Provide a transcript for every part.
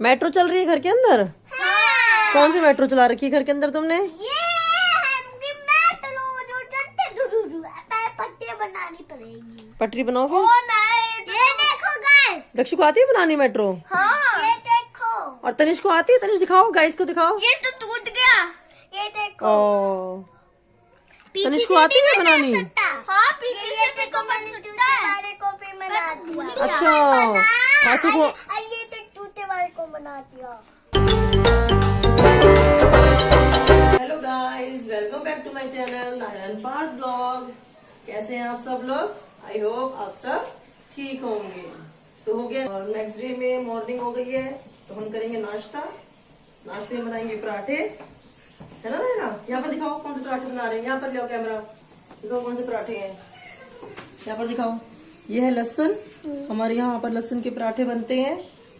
Metro चल रही है घर के अंदर? हाँ। कौन सी मेट्रो चला रखी है घर के अंदर तुमने? ये पटरी बनाओ ओ फिर ये देखो गाइस दक्षु को आती है बनानी मेट्रो? हाँ। ये देखो। और तनिष को आती है? तनिष दिखाओ गाइस को दिखाओ। ये तो टूट गया। ये देखो। ओ। तनिष को आती है बनानी? हाँ पीछे से देखो बन सकता है। अच्छा। हाथी को और ये देख टूटे वाले को बना दिया hello guys welcome back to my channel Narayan park blogs कैसे हैं आप सब लोग? आई होप आप सब ठीक होंगे। तो हो गया और नेक्स्ट डे में मॉर्निंग हो गई है तो हम करेंगे नाश्ता। नाश्ते में बनाएँगे पराठे। है ना ना यहाँ पर दिखाओ कौन से पराठे बना रहे हैं। यहाँ पर लियो कैमरा दिखाओ कौन से पराठे हैं। यहाँ पर दिखाओ। ये है लहसुन। हमारे यहाँ पर लहसुन के पराठे बनते हैं।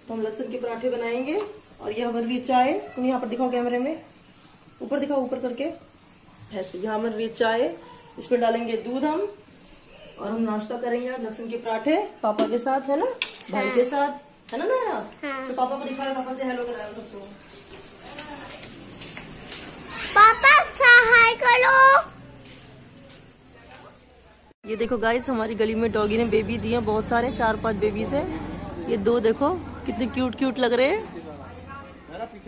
तो हम लहसुन के पराठे बनाएँगे और यह हमारे लिए चाय। तुम यहाँ पर दिखाओ कैमरे में। ऊपर दिखाओ ऊपर करके। ऐसे यहाँ हमारे लिए चाय। इसमें डालेंगे दूध हम और हम नाश्ता करेंगे लहसुन के पराठे। पापा के साथ है ना? भाई के साथ। है ना नया? तो पापा को दिखाओ पापा से हेलो कराओ सबको पापा सहाय करो। ये देखो गाइस हमारी गली में डॉगी ने बेबी दिए हैं बहुत सारे चार पाँच बेबीज है। ये दो देखो कितने क्यूट क्यूट लग रहे हैं?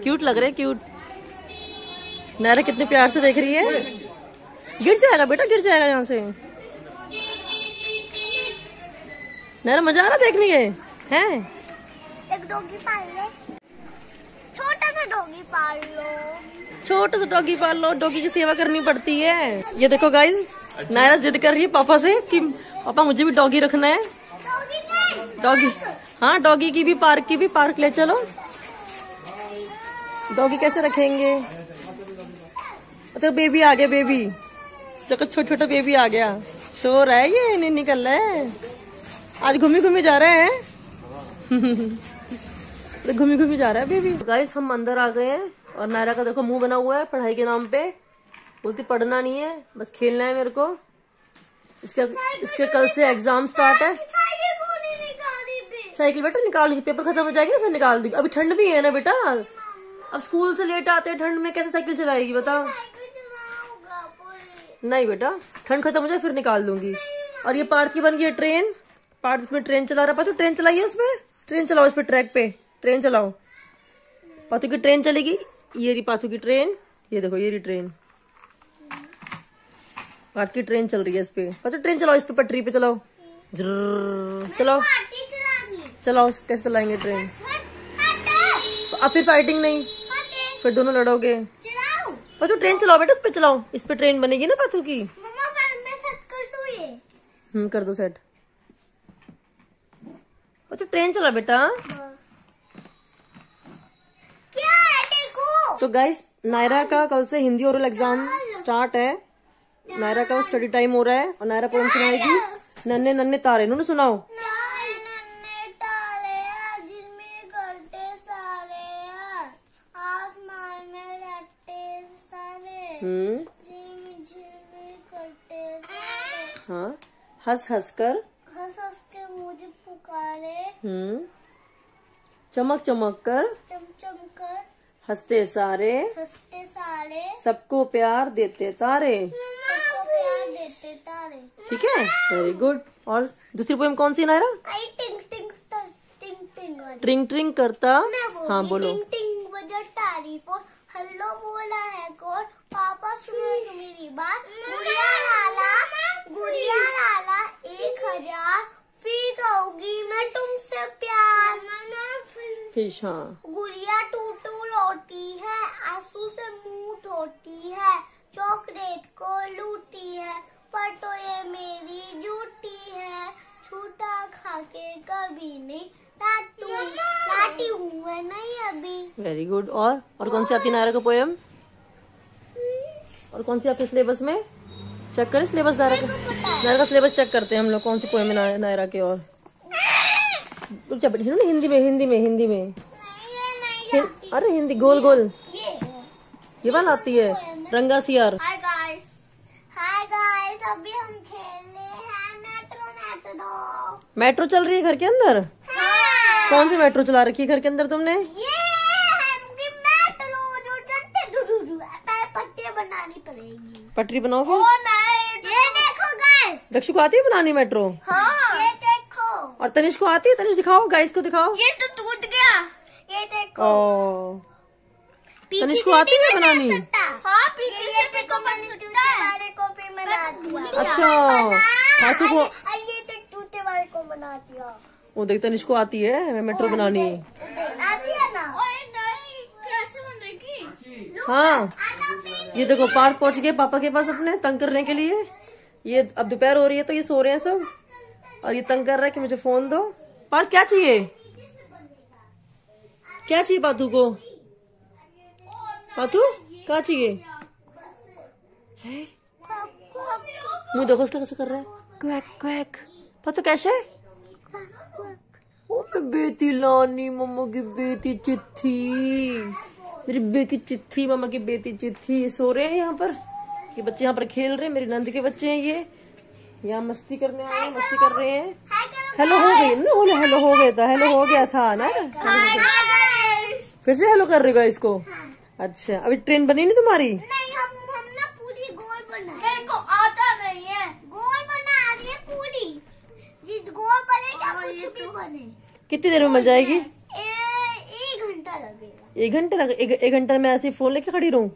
क्यूट लग रहे हैं क्यूट नारा कितने प्यार से देख रही है? गिर जाएगा बेटा गिर जाएगा यहाँ से। नारा मज़ा आ रहा देखने के? हैं? एक डॉगी पाल ले। छोटा सा डॉगी पाल लो। छोटा सा डॉगी पाल लो डॉगी की सेवा करनी पड़ती है। ये देखो गाइस नायरा जिद कर रही है पापा से कि पापा मुझे भी डॉगी रखना है। Doggy doggy. हाँ डॉगी की भी, पार्क की भी, पार्क ले चलो। डॉगी कैसे रखेंगे? तो बेबी आ गया बेबी देखो छोटा छोटा बेबी आ गया। शोर है ये नहीं निकल रहा है। आज घूमी घूमी जा रहे हैं। तो घूमी घूमी जा रहा है बेबी गाइस हम अंदर आ गए हैं और नायरा का देखो मुँह बना हुआ है पढ़ाई के नाम पे। बोलती, पढ़ना नहीं है, बस खेलना है मेरे को। इसके इसके कल से एग्ज़ाम स्टार्ट है साइकिल को नहीं निकाली भी साइकिल बेटा निकाल दूँगी पेपर खत्म हो जाएगी फिर निकाल दूँगी। अभी ठंड भी है ना बेटा? अब स्कूल से लेट आते हैं, ठंड में कैसे साइकिल चलाएगी बता? पूरी नहीं बेटा, ठंड खत्म हो जाए, फिर निकाल दूँगी। और ये पार्थ की बन गई है ट्रेन। पार्थ इसमें ट्रेन चला रहा पातू ट्रेन चलाइए इसमें ट्रेन चलाओ इस पे, ट्रैक पे। ट्रेन चलाओ। पातू की ट्रेन चलेगी। ये रही पाथू की ट्रेन। ये देखो, ये रही ट्रेन। पार्थ की ट्रेन चल रही है इस पे। पातू ट्रेन चलाओ इस पे, पटरी पे चलाओ। चलाओ। चलाओ कैसे चलाएँगे ट्रेन अब फिर फाइटिंग नहीं। फिर दोनों लड़ोगे। पाथू ट्रेन चलाओ बेटा इस पे चलाओ। इस पे ट्रेन बनेगी ना पाथू की। हम्म कर दो सेट पाथू ट्रेन चला बेटा तो गाइस नायरा का कल से हिंदी ओरल एग्ज़ाम स्टार्ट है। नायरा का स्टडी टाइम हो रहा है, और नायरा पोएम सुनाएगी? नन्हे नन्हे तारे नूने सुनाओ हंस हंस कर। हंस हंस के मुझे पुकारे। हम्म। चमक चमक कर। चम चम कर। हँसते सारे। हँसते सारे। सबको प्यार देते तारे। सबको प्यार देते तारे। ठीक है? वेरी गुड और दूसरी पोएम कौन सी नायरा? टिंग टिंग टिंग टिंग ट्रिंग ट्रिंग करता। हाँ बोलो। टिंग टिंग बजा तारीफ़ और हेलो बोला है कौन? पापा सुनो तो मेरी बात गुड़िया लाला गुड़िया लाला एक हज़ार फिर कहूँगी मैं तुमसे प्यार। फ़िश हाँ। गुड़िया टूटू लौटी है आँसू से मुँह धोती है चॉकलेट को लूटी है पर तो ये मेरी झूठी है छूटा खा के कभी नहीं लाटू लाटी हूँ मैं नहीं अभी। वेरी गुड और और कौन सी आती नायरा का पोएम और कौन सी आपके सिलेबस में? चेक करें सिलेबस दायरा का दायरा का सिलेबस चेक करते हैं हम लोग कौन सी पोएम नायरा के और। रुक ना हिंदी में हिंदी में हिंदी में हिं, अरे हिंदी गोल गोल। ये वाला आती है रंगा सियार। मेट्रो चल रही है घर के अंदर? हाँ। कौन सी मेट्रो चला रखी है घर के अंदर तुमने? ये पटरी बनाओ फिर दक्षु को आती है बनानी मेट्रो? हाँ। ये देखो। और तनिष को आती है? तनिष दिखाओ गाइस को दिखाओ। ये तो टूट गया। ये देखो। ओ। तनिष को आती है बनानी? हाँ पीछे से को बन सकता है। को भी बना अच्छा। हाथी को ये देख टूटे वाले को बना दिया। वो देख तनिष को आती है मेट्रो बनानी। आती है ना। ओए नहीं कैसे बनेगी? हाँ। ये देखो पार्क पहुँच गए पापा के पास अपने तंग करने के लिए। ये अब दोपहर हो रही है तो ये सो रहे हैं सब। और ये तंग कर रहा है कि मुझे फ़ोन दो। पार्क क्या चाहिए? क्या चाहिए पाथू को? पाथू क्या चाहिए? मुँह देखो उसका कैसे कर रहा है। क्वैक क्वैक पाथू कैसे ओ मैं बेटी लानी मम्मा की बेटी चिट्ठी। मेरी बेटी चिट्ठी मम्मा की बेटी चिट्ठी। सो रहे हैं यहाँ पर। ये बच्चे यहाँ पर खेल रहे हैं। मेरी नंद के बच्चे हैं ये। यहाँ मस्ती करने आए हैं मस्ती कर रहे हैं। हेलो हो गई। ना बोले हेलो हो गया था। हेलो हो गया था ना? फिर से हेलो कर रही इसको अच्छा अभी ट्रेन बनी नहीं तुम्हारी? नहीं हम हम ना पूरी गोल बना मेरे को आता नहीं है। गोल बना रही है पूरी। जिस गोल बनेगा कुछ भी बने। कितनी देर में बन जाएगी? एक घंटा लगेगा। एक घंटे लगे एक, घंटा में ऐसे फ़ोन लेके खड़ी रहूँ?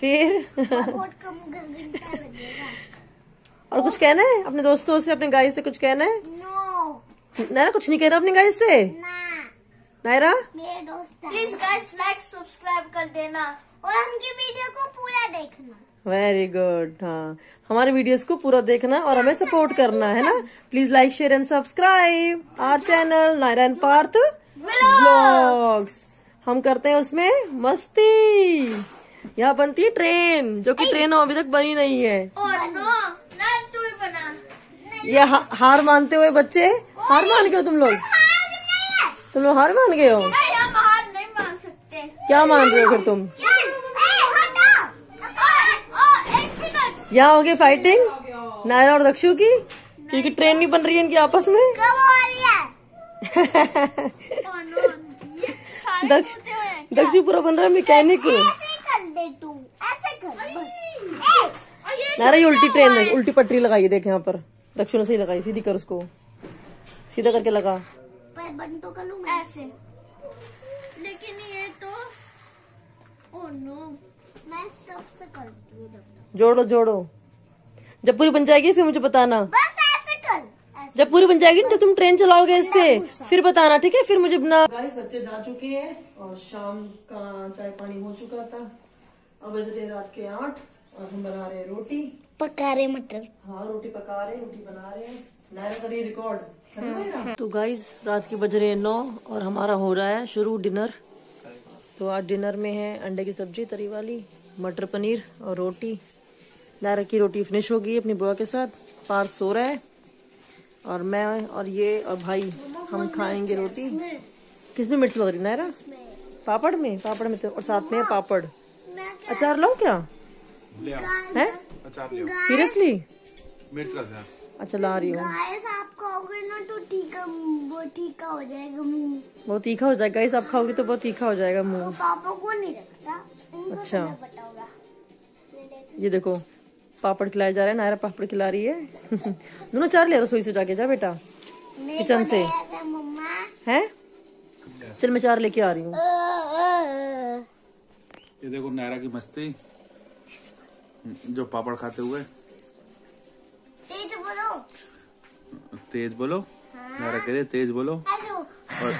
फिर? बहुत कम घंटा लगेगा और कुछ कहना है? अपने दोस्तों से अपने गाय से कुछ कहना है? नो नायरा कुछ नहीं कहना अपने गाइस से? Nayra? Please guys like subscribe कर देना। और हमकी वीडियो को पूरा देखना। वेरी गुड हाँ। हमारे वीडियोस को पूरा देखना और हमें सपोर्ट करना है ना? Please like share and subscribe our channel Nayra and Parth blogs हम करते हैं उसमें मस्ती। यहाँ बनती है ट्रेन जो कि ट्रेन अभी तक बनी नहीं है। और नो ना तू ही बना। ये हा, हार मानते हुए बच्चे हार मान गए हो तुम लोग? तुम लोग हार मान गए हो? नहीं हम हार नहीं मान सकते। क्या मान रहे हो फिर तुम? यहाँ होगी फाइटिंग नायरा और दक्षु की क्योंकि ट्रेन नहीं बन रही है इनकी आपस में। दक्ष दक्षु पूरा बन रहा है मैकेनिक ऐसे कर दे तू ऐसे कर बस ए नायरा ये उल्टी ट्रेन है उल्टी पटरी लगाई है देख यहाँ पर। दक्षिण ने सही लगाई सीधी कर उसको। सीधा करके लगा। पर बन तो कर लूँ ऐसे। लेकिन ये तो ओ नो। मैं स्टफ़ से करती हूँ जोड़ो जोड़ो। जब पूरी बन जाएगी फिर मुझे बताना। बस ऐसे कर ऐसे। जब पूरी बन जाएगी ना जब तुम ट्रेन चलाओगे इस पे। फिर बताना ठीक है? फिर मुझे बना गाइस बच्चे जा चुके हैं और शाम का चाय पानी हो चुका था। अब बज रहे रात के आठ। और हम बना रहे हैं रोटी। पका रहे मटर। हाँ रोटी पका रहे रोटी बना रहे हैं। नायरा करिए रिकॉर्ड तो गाइस रात के बज रहे हैं नौ और हमारा हो रहा है शुरू डिनर तो आज डिनर में है अंडे की सब्ज़ी तरी वाली मटर पनीर और रोटी। नायरा की रोटी फिनिश हो गई अपनी बुआ के साथ। पार्थ सो रहा है। और मैं और ये और भाई हम खाएँगे रोटी। किसमें मिर्च लग रही नायरा पापड़ में? पापड़ में तो और साथ में है पापड़। अचार लो क्या? है? सीरियसली मिर्च का अचार अच्छा ला रही हूँ। गाइस आप खाओगे ना तो ठीका वो ठीका हो जाएगा मुँह। बहुत तीखा हो जाएगा। इस आप खाओगे तो बहुत तीखा हो जाएगा तो मुँह पापा को नहीं रखता। तो अच्छा। ये देखो पापड़ खिलाए जा रहे हैं। नायरा पापड़ खिला रही है। दोनों चार ले रसोई से जाके। जा बेटा किचन से। है? चल मैं चार लेके आ रही हूँ। ये देखो नायरा की मस्ती। जो पापड़ खाते हुए। तेज बोलो। तेज बोलो? नायरा कह रही है, तेज बोलो। और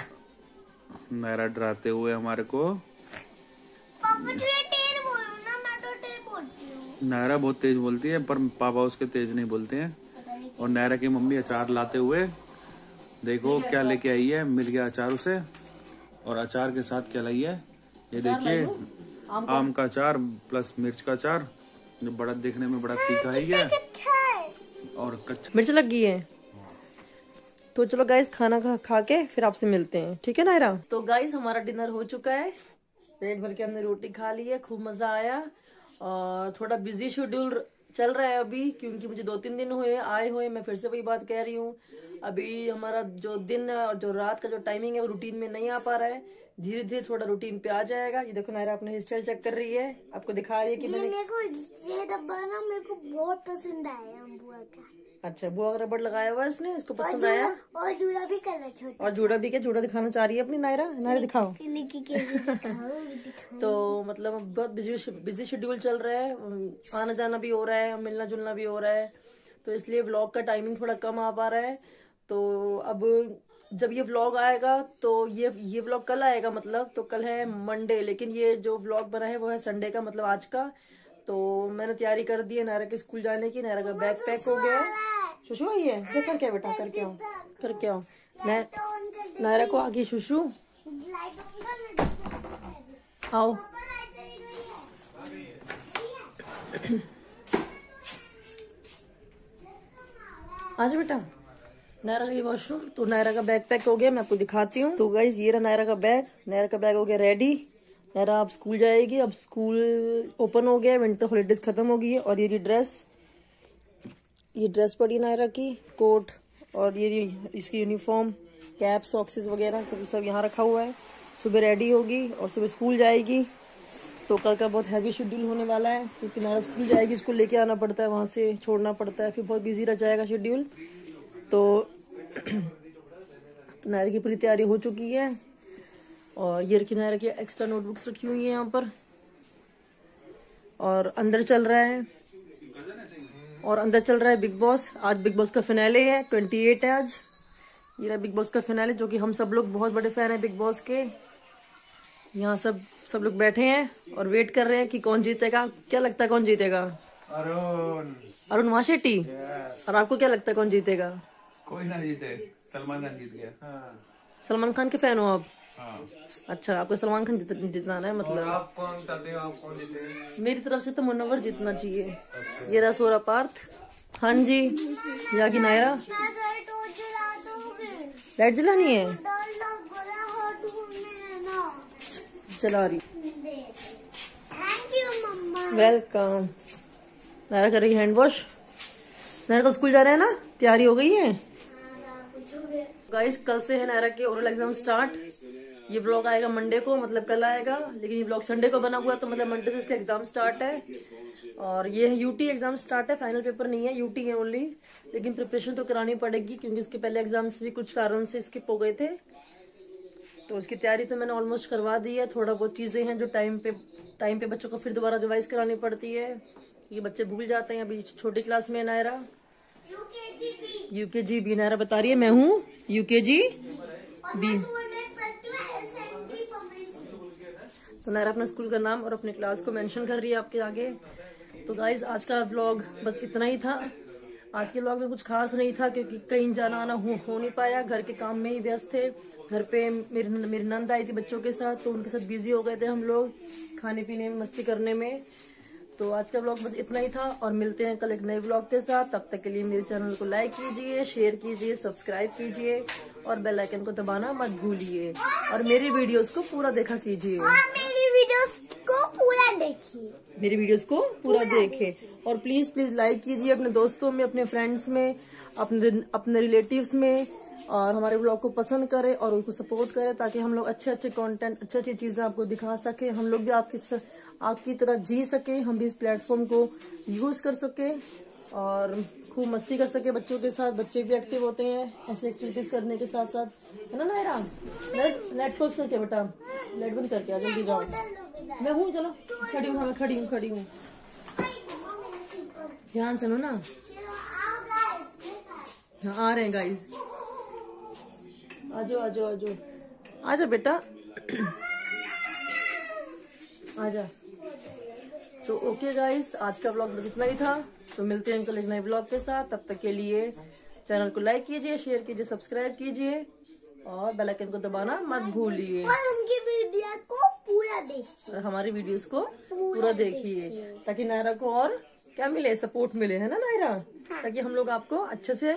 नायरा डराते हुए हमारे को। पापा जो ये तेज बोलो ना? मैं तो तेज बोलती हूँ। नायरा बहुत तेज बोलती है पर पापा उसके तेज नहीं बोलते हैं। और नायरा की मम्मी अचार लाते हुए देखो क्या लेके आई है मिल गया अचार उसे। और अचार के साथ क्या लाई है? ये देखिए आम का अचार प्लस मिर्च का अचार। जो बड़ा देखने में बड़ा तीखा ही है। और कच्चा मिर्च लग गई है। तो चलो गाइस खाना खा खा के फिर आपसे मिलते हैं। ठीक है नायरा तो गाइस हमारा डिनर हो चुका है। पेट भर के हमने रोटी खा ली है, खूब मज़ा आया। और थोड़ा बिज़ी शेड्यूल चल रहा है अभी क्योंकि मुझे दो तीन दिन हुए आए हुए मैं फिर से वही बात कह रही हूँ। अभी हमारा जो दिन है और जो रात का जो टाइमिंग है वो रूटीन में नहीं आ पा रहा है। धीरे धीरे थोड़ा रूटीन पे आ जाएगा। ये देखो नायरा अपने हेयर स्टाइल चेक कर रही है। आपको दिखा रही है कि मैंने मेरे को ये डब्बा ना मेरे को बहुत पसंद आया अम्बुआ का। अच्छा बुआ का रबड़ लगाया हुआ है इसने इसको पसंद आया? और जूड़ा भी करना छोटा और जूड़ा भी क्या? जूड़ा दिखाना चाह रही है अपनी नायरा? नायरा दिखाओ। तो मतलब बहुत बिज़ी बिज़ी शेड्यूल चल रहा है। आना जाना भी हो रहा है मिलना जुलना भी हो रहा है। तो इसलिए व्लॉग का टाइमिंग थोड़ा कम आ पा रहा है। तो अब जब ये व्लॉग आएगा तो ये ये व्लॉग कल आएगा मतलब तो कल है मंडे लेकिन ये जो व्लॉग बना है वो है संडे का मतलब आज का। तो मैंने तैयारी कर दी है नायरा के स्कूल जाने की। नायरा का बैग पैक हो गया। है शुशु आई है? क्या कर क्या बेटा करके आओ। करके आओ। कर नायरा को आगे शुशु। आओ। आजा बेटा। नायरा गई वॉशरूम तो नायरा का बैग पैक हो गया मैं आपको दिखाती हूँ। तो गाइज़ ये रहा नायरा का बैग नायरा का बैग हो गया रेडी नायरा अब स्कूल जाएगी। अब स्कूल ओपन हो गया विंटर हॉलीडेज खत्म हो गई है और ये ड्रेस ये ड्रेस पड़ी नायरा की कोट और ये इसकी यूनिफॉर्म कैप सॉक्सेस वगैरह, सब सब यहाँ रखा हुआ है। सुबह रेडी होगी और सुबह स्कूल जाएगी। तो कल का बहुत हैवी शेड्यूल होने वाला है क्योंकि नायरा स्कूल जाएगी, उसको लेके आना पड़ता है, वहाँ से छोड़ना पड़ता है, फिर बहुत बिज़ी रह जाएगा शेड्यूल तो नायरा की पूरी तैयारी हो चुकी है और ये रखी नायरा की एक्स्ट्रा नोटबुक्स रखी हुई है यहाँ पर। और अंदर चल रहा है। और अंदर चल रहा है बिग बॉस। आज बिग बॉस का फिनाले है ट्वेंटी एट है आज। ये रहा बिग बॉस का फिनाले जो कि हम सब लोग बहुत बड़े फ़ैन है बिग बॉस के। यहाँ सब सब लोग बैठे हैं और वेट कर रहे हैं कि कौन जीतेगा। क्या लगता है कौन जीतेगा? अरुण। अरुण माशेट्टी और आपको क्या लगता है कौन जीतेगा? कोई ना जीते सलमान खान जीत गया। हाँ। सलमान खान के फ़ैन हो आप? अच्छा आपको सलमान खान जीत, जिताना है मतलब? आप कौन चाहते हो आप कौन जीते? मेरी तरफ़ से तो मुनव्वर जीतना चाहिए। ये रहा सोरा पार्थ। हाँ जी जागी नायरा। तो जला दोगे लाइट जलानी है? हो जला रही। थैंक यू मम्मा वेलकम नायरा कर रही हैंड वॉश नायरा को स्कूल जा रहे हैं ना? तैयारी हो गई है? गाइस कल से है नायरा के ओरल एग्ज़ाम स्टार्ट ये ब्लॉग आएगा मंडे को मतलब कल आएगा लेकिन ये ब्लॉग संडे को बना हुआ तो मतलब मंडे से इसका एग्ज़ाम स्टार्ट है। और ये यूटी एग्ज़ाम स्टार्ट है फाइनल पेपर नहीं है यूटी है ओनली लेकिन प्रिपरेशन तो करानी पड़ेगी क्योंकि इसके पहले एग्ज़ाम्स भी कुछ कारण से स्किप हो गए थे। तो उसकी तैयारी तो मैंने ऑलमोस्ट करवा दी है थोड़ा बहुत चीज़ें हैं जो टाइम पे टाइम पे बच्चों को फिर दोबारा रिवाइज करानी पड़ती है। ये बच्चे भूल जाते हैं अभी छोटी क्लास में नायरा। भी यूकेजी बी नायरा बता रही है मैं हूँ। यूकेजी जी मैं तो नायरा अपना स्कूल का नाम और अपने क्लास को मेंशन कर रही है आपके आगे। तो गाइज़ आज का व्लॉग बस इतना ही था। आज के व्लॉग में कुछ खास नहीं था क्योंकि कहीं जाना आना हो, हो नहीं पाया। घर के काम में ही व्यस्त थे। घर पे मेरी मेरी नंद आई थी बच्चों के साथ तो उनके साथ बिज़ी हो गए थे हम लोग खाने पीने में मस्ती करने में। तो आज का व्लॉग बस इतना ही था और मिलते हैं कल एक नए व्लॉग के साथ। तब तक के लिए मेरे चैनल को लाइक कीजिए शेयर कीजिए सब्सक्राइब कीजिए और बेल आइकन को दबाना मत भूलिए। और मेरी वीडियोस को पूरा देखा कीजिए और मेरी वीडियोस को पूरा देखिए मेरी वीडियोस को पूरा देखें। और प्लीज़ प्लीज़ लाइक कीजिए अपने दोस्तों में अपने फ्रेंड्स में अपने अपने रिलेटिव्स में और हमारे ब्लॉग को पसंद करें और उनको सपोर्ट करें ताकि हम लोग अच्छे अच्छे कंटेंट अच्छी अच्छी चीज़ें आपको दिखा सके। हम लोग भी आपकी स- आपकी तरह जी सके। हम भी इस प्लेटफॉर्म को यूज़ कर सके और खूब मस्ती कर सके बच्चों के साथ। बच्चे भी एक्टिव होते हैं ऐसे एक्टिविटीज़ करने के साथ साथ है ना नायरा? नेट नेट क्लोज करके बेटा। नेट बंद करके आ जल्दी जाओ। मैं हूँ, चलो। खड़ी हूँ हाँ मैं खड़ी हूँ खड़ी हूँ। ध्यान सुनो ना। हाँ आ रहे हैं गाइस आजो आजो आजो। आजा, बेटा। आजा। तो ओके गाइस आज का ब्लॉग बस इतना ही था। तो मिलते हैं कल एक नए ब्लॉग के साथ। तब तक के लिए चैनल को लाइक कीजिए शेयर कीजिए सब्सक्राइब कीजिए और बेल आइकन को दबाना मत भूलिए और उनकी वीडियो को पूरा देखिए और हमारी वीडियोस को पूरा देखिए ताकि नायरा को और क्या मिले सपोर्ट मिले है ना नायरा? हाँ। ताकि हम लोग आपको अच्छे से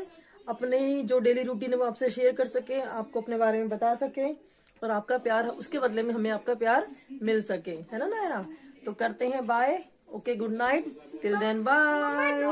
अपने ही जो डेली रूटीन है वो आपसे शेयर कर सके आपको अपने बारे में बता सके और आपका प्यार उसके बदले में हमें आपका प्यार मिल सके है ना नायरा? तो करते हैं bye okay good night till then bye